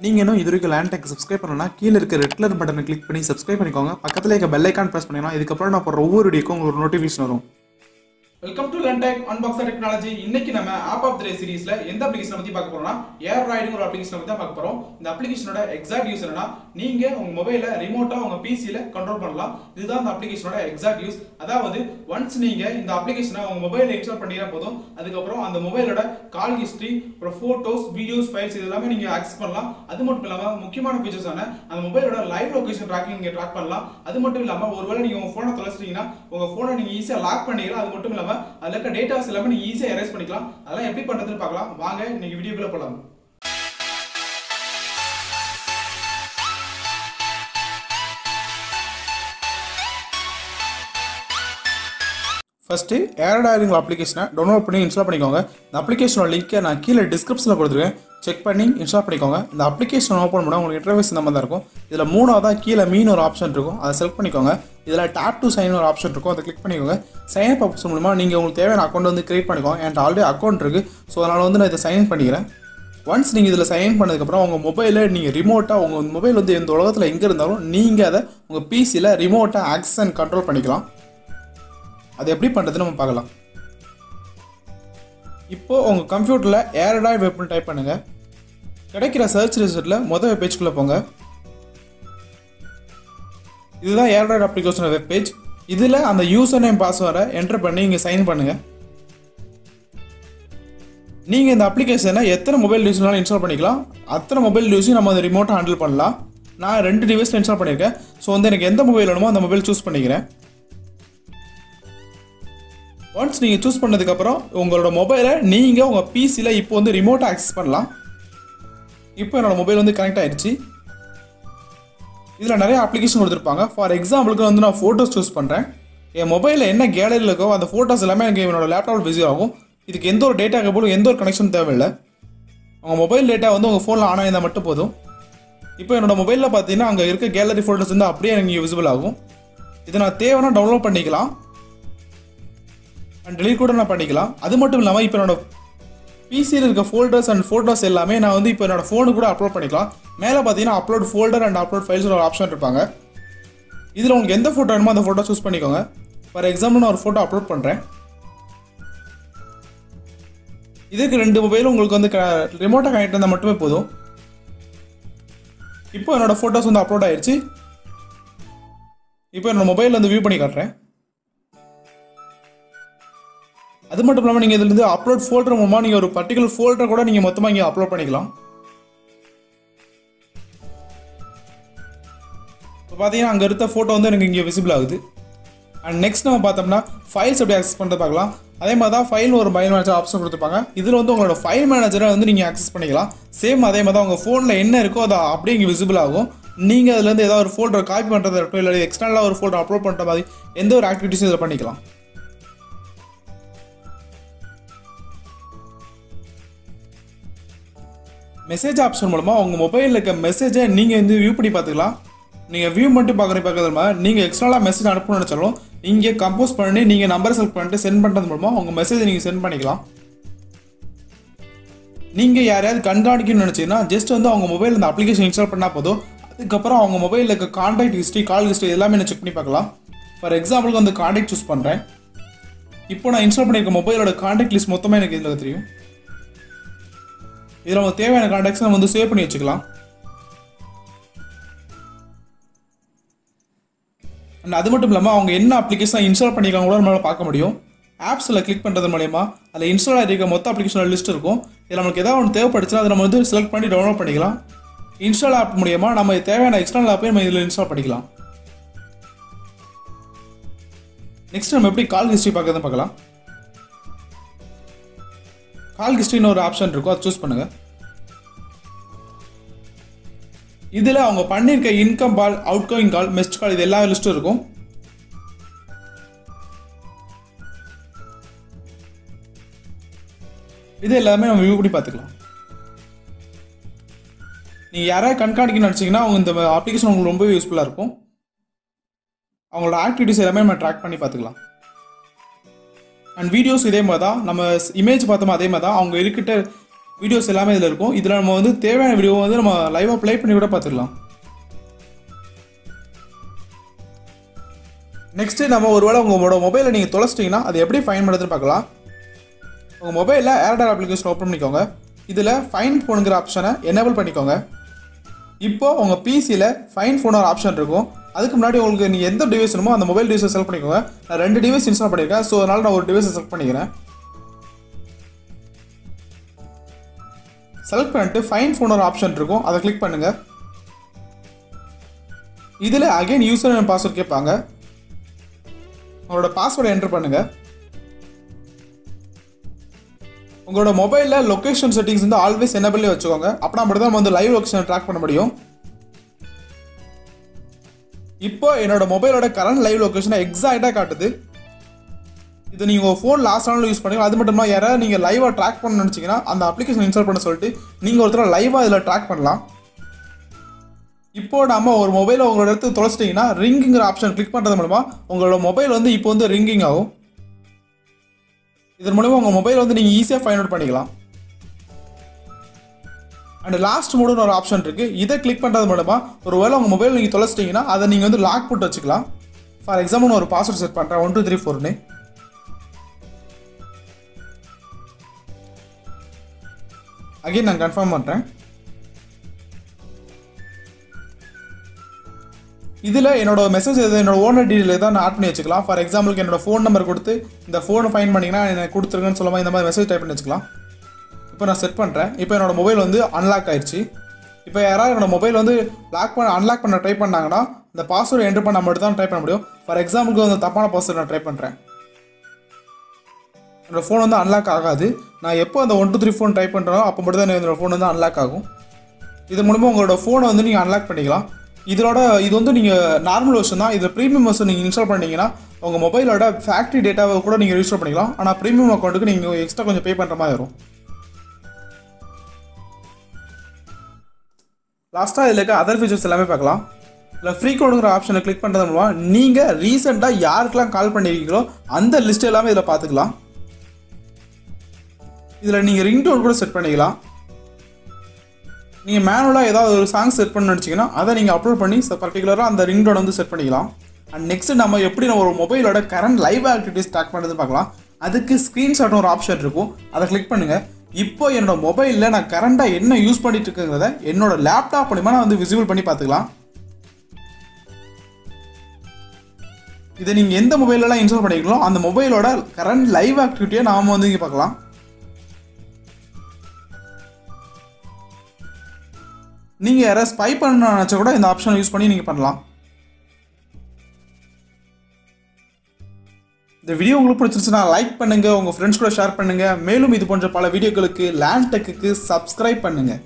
நீங்கள் இன்னும் இது வரைக்கும் லேண்ட் டெக் சப்ஸ்கிரைப் பண்ணணும்னா கீழே இருக்க ரெட் கலர் பட்டனை கிளிக் பண்ணி சப்ஸ்கிரைப் பண்ணிக்கோங்க. பக்கத்தில் இருக்க பெல் ஐக்கான் ப்ரெஸ் பண்ணிங்கன்னா இதுக்கப்புறம் நான் போகிற ஒவ்வொரு வீடியோக்கும் உங்களுக்கு ஒரு நோட்டிஃபிகேஷன் வரும். Welcome to Lentech Unboxer technology இன்னைக்கு நம்ம ஆப் ஆஃப் த்ரே சீரிஸ்ல எந்த அப்ளிகேஷன் பத்தி பார்க்க போறோம்னா ஏர் ராய்டுங்கிற ஒரு அப்ளிகேஷன் பத்தி தான் பார்க்க போறோம். இந்த அப்ளிகேஷனோட எக்ஸாக்ட் யூஸ் என்னன்னா நீங்க உங்க மொபைல ரிமோட்டா உங்க பிசில கண்ட்ரோல் பண்ணலாம். இதுதான் இந்த அப்ளிகேஷனோட எக்ஸாக்ட் யூஸ் அதாவது ஒன்ஸ் நீங்க இந்த அப்ளிகேஷனை உங்க மொபைல இன்ஸ்டால் பண்ணினா போதும். அதுக்கப்புறம் அந்த மொபைலோட கால் ஹிஸ்டரி அப்புறம் போட்டோஸ் வீடியோஸ் ஃபைல்ஸ் இதெல்லாமே நீங்க ஆக்சஸ் பண்ணலாம். அது மட்டும் இல்லாம முக்கியமான ஃபீச்சர்ஸ் அந்த மொபைலோட லைவ் லொகேஷன் ட்ராக்கிங் நீங்க ட்ராக் பண்ணலாம். அது மட்டும் இல்லாம ஒருவேளை நீங்க உங்க போனை தொலைச்சிட்டீங்கன்னா உங்க போனை நீங்க ஈஸியா லாக் பண்ணிக்கலாம் அது மட்டும் இல்லாம அதுல இருக்க டேட்டாஸ் எல்லாமே நீங்கள் ஈஸியா எரேஸ் பண்ணிக்கலாம். அதெல்லாம் எப்படி பண்ணுறதுன்னு பார்க்கலாம். வாங்க இன்னைக்கு வீடியோக்குள்ள போகலாம் ஃபஸ்ட்டு ஏரடாரிங் அப்ளிகேஷனை டவுன்லோட் பண்ணி இன்ஸ்டால் பண்ணிக்கோங்க. இந்த அப்ளிகேஷனோட லிங்க்கை நான் கீழே டிஸ்கிரிப்ஷனில் கொடுத்துருக்கேன். செக் பண்ணி இன்ஸ்டால் பண்ணிக்கோங்க. இந்த அப்ளிகேஷன் ஓப்பன் பண்ணால் உங்களுக்கு இன்டர்வேஸ் இந்த மாதிரி தான் இருக்கும். இதில் மூணாவதாக கீழே மீன் ஒரு ஆப்ஷன் இருக்கும். அதை செலக்ட் பண்ணிக்கோங்க. இதில் டேப் டு சைன் ஒரு ஆப்ஷன் இருக்கும். அதை கிளிக் பண்ணிக்கோங்க. சைன் அப் ஆப்ஷன் மூலமாக நீங்கள் உங்களுக்கு தேவையான அக்கௌண்ட் வந்து கிரியேட் பண்ணிக்கோங்க. என்கிட்ட ஆல்ரெடி அக்கௌண்ட் இருக்குது ஸோ அதனால் வந்து நான் இதை சைன் பண்ணிக்கிறேன். ஒன்ஸ் நீங்கள் இதில் சைன் பண்ணதுக்கப்புறம் உங்கள் மொபைலில் நீங்கள் ரிமோட்டாக உங்கள் மொபைல் வந்து இந்த உலகத்தில் எங்கே இருந்தாலும் நீங்கள் அதை உங்கள் பிசியில் ரிமோட்டாக ஆக்சஸ் அண்ட் கண்ட்ரோல் பண்ணிக்கலாம். அது எப்படி பண்ணுறதுன்னு நம்ம பார்க்கலாம். இப்போ உங்கள் கம்ப்யூட்டரில் ஏரடாய் வெப்னு டைப் பண்ணுங்கள் கிடைக்கிற சர்ச் ரிசல்ட்டில் மொதல் பேஜ்குள்ளே போங்க. இதுதான் ஏரடாய்ட் அப்ளிகேஷன் வெப் பேஜ் இதில் அந்த யூசர் நேம் பாஸ்வேர்டை என்டர் பண்ணி இங்கே சைன் பண்ணுங்கள் நீங்கள் இந்த அப்ளிகேஷனை எத்தனை மொபைல் டிவைஸ்னாலும் இன்ஸ்டால் பண்ணிக்கலாம். அத்தனை மொபைல் டிவைஸையும் நம்ம அந்த ரிமோட்டை ஹேண்டில் பண்ணலாம். நான் ரெண்டு டிவைஸில் இன்ஸ்டால் பண்ணியிருக்கேன் ஸோ வந்து எனக்கு எந்த மொபைல் வேணுமோ அந்த மொபைல் சூஸ் பண்ணிக்கிறேன். ஒன்ஸ் நீங்கள் சூஸ் பண்ணதுக்கப்புறம் உங்களோட மொபைலை நீங்கள் உங்கள் பிசியில் இப்போ வந்து ரிமோட் ஆக்சஸ் பண்ணலாம். இப்போ என்னோட மொபைல் வந்து கனெக்ட் ஆயிடுச்சு. இதில் நிறைய அப்ளிகேஷன் கொடுத்துருப்பாங்க. ஃபார் எக்ஸாம்பிளுக்கு வந்து நான் ஃபோட்டோஸ் சூஸ் பண்ணுறேன் என் மொபைலில் என்ன கேலரியில் இருக்கோ அந்த ஃபோட்டோஸ் எல்லாமே எனக்கு என்னோட லேப்டாப்பில் பிஸி ஆகும். இதுக்கு எந்த ஒரு டேட்டா போலும் எந்த ஒரு கனெக்ஷன் தேவையில்லை. உங்கள் மொபைல் டேட்டா வந்து உங்கள் ஃபோனில் ஆன் ஆயிருந்தால் மட்டும் போதும். இப்போ என்னோட மொபைலில் பார்த்தீங்கன்னா அங்கே இருக்க கேலரி ஃபோட்டோஸ் வந்து அப்படியே எனக்கு விசிபிள் ஆகும். இதை நான் தேவைன்னா டவுன்லோட் பண்ணிக்கலாம். அண்ட் டெலிட் கூட நான் பண்ணிக்கலாம். அது மட்டும் இல்லாமல் இப்போ என்னோட பிசியில் இருக்க ஃபோல்டர்ஸ் அண்ட் ஃபோட்டோஸ் எல்லாமே நான் வந்து இப்போ என்னோட ஃபோனு கூட அப்லோட் பண்ணிக்கலாம். மேலே பார்த்தீங்கன்னா upload folder and upload files ஒரு ஆப்ஷன் இருப்பாங்க. இதில் உங்களுக்கு எந்த ஃபோட்டோ வேணுமோ அந்த ஃபோட்டோ சூஸ் பண்ணிக்கோங்க. ஃபார் எக்ஸாம்பிள் நான் ஒரு ஃபோட்டோ அப்லோட் பண்ணுறேன் இதுக்கு ரெண்டு மொபைலும் உங்களுக்கு வந்து ரிமோட்டாக கனெக்ட் இருந்தால் மட்டுமே போதும். இப்போ என்னோட ஃபோட்டோஸ் வந்து அப்லோட் ஆயிடுச்சு இப்போ என்னோட மொபைலில் வந்து வியூ பண்ணி காட்டுறேன். அது மட்டும் இல்லாமல் நீங்கள் இதுலேருந்து அப்லோட் ஃபோல்டர் மூலமாக நீங்கள் ஒரு பர்டிகுலர் ஃபோல்டர் கூட நீங்கள் மொத்தமாக இங்கே அப்லோட் பண்ணிக்கலாம். இப்போ பார்த்தீங்கன்னா அங்கே இருந்த ஃபோட்டோ வந்து எனக்கு இங்கே விசிபிள் ஆகுது. அண்ட் நெக்ஸ்ட் நம்ம பார்த்தோம்னா ஃபைல்ஸ் எப்படி ஆக்சஸ் பண்ணுறது பார்க்கலாம். அதே மாதிரி தான் ஃபைல் ஒரு ஃபைல் மேனேஜர் ஆப்ஷன் கொடுத்துருப்பாங்க. இதில் வந்து உங்களோட ஃபைல் மேனேஜரை வந்து நீங்கள் ஆக்சஸ் பண்ணிக்கலாம். சேம் அதே மாதிரி தான் உங்கள் ஃபோனில் என்ன இருக்கோ அதை அப்படியே இங்கே விசிபிள் ஆகும். நீங்கள் அதுலேருந்து ஏதாவது ஒரு ஃபோல்டர் காப்பி பண்ணுறது இல்லை எக்ஸ்டர்னலாக ஒரு ஃபோல்டர் அப்லோட் பண்ணுற மாதிரி எந்த ஒரு ஆக்டிவிட்டிஸும் இதில் பண்ணிக்கலாம். மெசேஜ் ஆப்ஷன் மூலமாக உங்கள் மொபைலில் இருக்க மெசேஜை நீங்கள் வந்து வியூ பண்ணி பார்த்துக்கலாம். நீங்கள் வியூ மட்டும் பார்க்குற பார்க்கறது மாதிரி நீங்கள் எக்ஸ்ட்ராலாக மெசேஜ் அனுப்பணும்னு நினச்சாலும் இங்கே கம்போஸ் பண்ணி நீங்கள் நம்பர் செலக்ட் பண்ணிட்டு சென்ட் பண்ணுறது மூலமாக உங்கள் மெசேஜை நீங்கள் சென்ட் பண்ணிக்கலாம். நீங்கள் யாரையாவது கண்காணிக்கணும்னு நினச்சிங்கன்னா ஜஸ்ட் வந்து அவங்க மொபைலில் இந்த அப்ளிகேஷன் இன்ஸ்டால் பண்ணால் போதும். அதுக்கப்புறம் அவங்க மொபைலில் இருக்க கான்டாக்ட் ஹிஸ்ட்ரி கால் ஹிஸ்ட்ரி எல்லாமே நான் செக் பண்ணி பார்க்கலாம். ஃபார் எக்ஸாம்பிளுக்கு வந்து கான்டாக்ட் சூஸ் பண்ணுறேன் இப்போ நான் இன்ஸ்டால் பண்ணியிருக்க மொபைலோட கான்டாக்ட் லிஸ்ட் மொத்தமாக எனக்கு இதில் தெரியும்? இதில் நம்ம தேவையான கான்டாக்ட்ஸ் நம்ம வந்து சேவ் பண்ணி வச்சுக்கலாம். அண்ட் அது மட்டும் இல்லாமல் அவங்க என்ன அப்ளிகேஷன் இன்ஸ்டால் பண்ணியிருக்காங்க கூட நம்மளால் பார்க்க முடியும். ஆப்ஸில் கிளிக் பண்ணுறது மூலயமா அதில் இன்ஸ்டால் ஆகிருக்க மொத்த அப்ளிகேஷனோட லிஸ்ட் இருக்கும். இதில் நம்மளுக்கு ஏதாவது ஒன்று தேவைப்படுச்சுன்னா அதை நம்ம வந்து செலக்ட் பண்ணி டவுன்லோட் பண்ணிக்கலாம். இன்ஸ்டால் ஆப் மூலயமா நம்ம தேவையான எக்ஸ்டர்னல் ஆப்பையும் நம்ம இதில் இன்ஸ்டால் பண்ணிக்கலாம். நெக்ஸ்ட் நம்ம எப்படி கால் ஹிஸ்ட்ரி பார்க்கறதுன்னு பார்க்கலாம். கால் ஹிஸ்ட்ரின்னு ஒரு ஆப்ஷன் இருக்கும் அதை சூஸ் பண்ணுங்கள் இதில் அவங்க பண்ணியிருக்க incoming call outgoing call missed call இது எல்லா லிஸ்ட்டும் இருக்கும். இது எல்லாமே நம்ம வியூ பண்ணி பார்த்துக்கலாம். நீங்கள் யாராவது கண்காணிக்கன்னு நினச்சிங்கன்னா அவங்க இந்த அப்ளிகேஷன் உங்களுக்கு ரொம்ப யூஸ்ஃபுல்லாக இருக்கும். அவங்களோட ஆக்டிவிட்டிஸ் எல்லாமே நம்ம ட்ராக் பண்ணி பார்த்துக்கலாம். அண்ட் வீடியோஸ் இதே மாதிரி தான். நம்ம இமேஜ் பார்த்தோமோ அதே மாதிரி தான். அவங்க இருக்கிட்ட வீடியோஸ் எல்லாமே இதில் இருக்கும். இதில் நம்ம வந்து தேவையான வீடியோ வந்து நம்ம லைவாக ப்ளே பண்ணி கூட பார்த்துக்கலாம். நெக்ஸ்ட்டு நம்ம ஒருவேளை உங்களோட மொபைலை நீங்கள் தொலைச்சிட்டிங்கன்னா அது எப்படி ஃபைன் பண்ணுறதுன்னு பார்க்கலாம். உங்கள் மொபைலில் ஏர்டெல் அப்ளிகேஷன் ஓப்பன் பண்ணிக்கோங்க. இதில் ஃபைன் ஃபோனுங்கிற ஆப்ஷனை எனேபிள் பண்ணிக்கோங்க. இப்போது உங்கள் பிசியில் ஃபைன் ஃபோனோட ஆப்ஷன் இருக்கும். அதுக்கு முன்னாடி உங்களுக்கு நீங்கள் எந்த டிவைஸ் வேணுமோ அந்த மொபைல் டிவைஸை செலக்ட் பண்ணிக்கோங்க. நான் ரெண்டு டிவைஸ் இன்ஸ்டால் பண்ணியிருக்கேன். ஸோ அதனால் நான் ஒரு டிவைஸை செலக்ட் பண்ணிக்கிறேன். செலக்ட் பண்ணிட்டு ஃபைன் ஃபோனர் ஆப்ஷன் இருக்கும். அதை கிளிக் பண்ணுங்கள் இதில் அகைன் யூசர் அண்ட் பாஸ்வேர்ட் கேட்பாங்க. உங்களோட பாஸ்வேர்டை என்டர் பண்ணுங்கள் உங்களோட மொபைலில் லொக்கேஷன் செட்டிங்ஸ் வந்து ஆல்வேஸ் என்னபிளே வச்சுக்கோங்க. அப்படின்னா மட்டும் தான் நம்ம வந்து லைவ் லொக்கேஷன் ட்ராக் பண்ண முடியும். இப்போ என்னோட மொபைலோட கரண்ட் லைவ் லொக்கேஷனை எக்ஸாக்டாக காட்டுது. இது நீங்கள் உங்கள் ஃபோன் லாஸ்ட் ஆனாலும் யூஸ் பண்ணுங்க. அது மட்டும் இல்லாமல் யாராவது நீங்கள் லைவாக ட்ராக் பண்ண நினச்சிங்கன்னா அந்த அப்ளிகேஷன் இன்ஸ்டால் பண்ண சொல்லிட்டு நீங்கள் ஒருத்தர் லைவாக இதில் ட்ராக் பண்ணலாம். இப்போ நம்ம ஒரு மொபைலை உங்களோட இடத்துக்கு தொலைச்சிட்டிங்கன்னா ரிங்குங்கிற ஆப்ஷன் கிளிக் பண்ணுறது மூலமாக உங்களோட மொபைல் வந்து இப்போ வந்து ரிங்கிங் ஆகும். இதன் மூலமாக உங்கள் மொபைல் வந்து நீங்கள் ஈஸியாக ஃபைண்ட் அவுட் பண்ணிக்கலாம். அண்ட் லாஸ்ட் மோடுன்னு ஒரு ஆப்ஷன் இருக்குது இதை கிளிக் பண்ணுறது மூலமாக ஒரு வேளை உங்கள் மொபைல் நீங்கள் தொலைச்சிட்டிங்கன்னா அதை நீங்கள் வந்து லாக் போட்டு வச்சுக்கலாம். ஃபார் எக்ஸாம்பிள் நான் ஒரு பாஸ்வேர்ட் செட் பண்ணுறேன் ஒன் டூ த்ரீ ஃபோர்னு அகைன் நான் கன்ஃபார்ம் பண்ணுறேன் இதில் என்னோட மெசேஜ் எது என்னோட ஓனர் டீட்டெயில் தான் நான் ஆட் பண்ணி வச்சுக்கலாம். ஃபார் எக்ஸாம்பிளுக்கு என்னோட ஃபோன் நம்பர் கொடுத்து இந்த ஃபோனை ஃபைன் பண்ணிங்கன்னா எனக்கு கொடுத்துருங்கன்னு சொல்லாமல் இந்த மாதிரி மெசேஜ் டைப் பண்ணி வச்சுக்கலாம். இப்போ நான் செட் பண்ணுறேன் இப்போ என்னோடய மொபைல் வந்து அன்லாக் ஆயிடுச்சு இப்போ யாராவது என்னோடய மொபைல் வந்து லாக் பண்ண அன்லாக் பண்ண ட்ரை பண்ணாங்கன்னா இந்த பாஸ்வேர்டு என்ட்ரு பண்ண மட்டும் தான் ட்ரை பண்ண முடியும். ஃபார் எக்ஸாம்பிளுக்கு வந்து தப்பான பாஸ்வேர்டு நான் ட்ரை பண்ணுறேன் என்னோட ஃபோன் வந்து அன்லாக் ஆகாது. நான் எப்போ அந்த one two three phone try பண்ணுறோம் அப்போ மட்டும் தான் என்னோட ஃபோன் வந்து அன்லாக் ஆகும். இது மூலமாக உங்களோட ஃபோனை வந்து நீங்கள் அன்லாக் பண்ணிக்கலாம். இதோட இது வந்து நீங்கள் நார்மல் வெர்ஷன் தான். இதில் ப்ரீமியம் வெர்ஷன் நீங்கள் இன்ஸ்டால் பண்ணிங்கன்னா உங்கள் மொபைலோட ஃபேக்ட்ரி டேட்டாவை கூட நீங்கள் ரிஜிஸ்டர் பண்ணிக்கலாம். ஆனால் ப்ரீமியம் அக்கௌண்ட்டுக்கு நீங்கள் எக்ஸ்ட்ரா கொஞ்சம் பே பண்ணுற மாதிரி வரும். லாஸ்ட்டாக இதில் இருக்க அதர் ஃபீச்சர்ஸ் எல்லாமே பார்க்கலாம். இல்லை ஃப்ரீ கோடுங்கிற ஆப்ஷனை கிளிக் பண்ணுறது மூலமாக நீங்கள் ரீசெண்டாக யாருக்கெல்லாம் கால் பண்ணியிருக்கீங்களோ அந்த லிஸ்ட் எல்லாமே இதில் பார்த்துக்கலாம். இதில் நீங்கள் ரிங் டோன் கூட செட் பண்ணிக்கலாம். நீங்கள் மேனுவலாக ஏதாவது ஒரு சாங் செட் பண்ண நினச்சிங்கன்னா அதை நீங்கள் அப்லோட் பண்ணி பர்டிகுலராக அந்த ரிங் டோன் வந்து செட் பண்ணிக்கலாம். அண்ட் நெக்ஸ்ட் நம்ம எப்படி நம்ம ஒரு மொபைலோட கரண்ட் லைவ் ஆக்டிவிட்டிஸ் ட்ராக் பண்ணுறது பார்க்கலாம். அதுக்கு ஸ்க்ரீன்ஷாட்னு ஒரு ஆப்ஷன் இருக்கும். அதை கிளிக் பண்ணுங்கள் இப்போ என்னோட மொபைலில் நான் கரண்டாக என்ன யூஸ் பண்ணிட்டு இருக்குங்கிறத என்னோட லேப்டாப் மூலிமா நான் வந்து விசிபிள் பண்ணி பார்த்துக்கலாம். இதை நீங்கள் எந்த மொபைலெலாம் இன்ஸ்டால் பண்ணிக்கிறீங்களோ அந்த மொபைலோட கரண்ட் லைவ் ஆக்டிவிட்டியை நாம் வந்து இங்கே பார்க்கலாம். நீங்கள் யாராவது ஸ்பை பண்ணணும்னு நினச்சா கூட இந்த ஆப்ஷனை யூஸ் பண்ணி நீங்கள் பண்ணலாம். இந்த வீடியோ உங்களுக்கு பிடிச்சிருச்சுன்னா லைக் பண்ணுங்கள் உங்கள் ஃப்ரெண்ட்ஸ் கூட ஷேர் பண்ணுங்கள் மேலும் இது போன்ற பல வீடியோக்களுக்கு லேண்ட் டெக்குக்கு சப்ஸ்கிரைப் பண்ணுங்கள்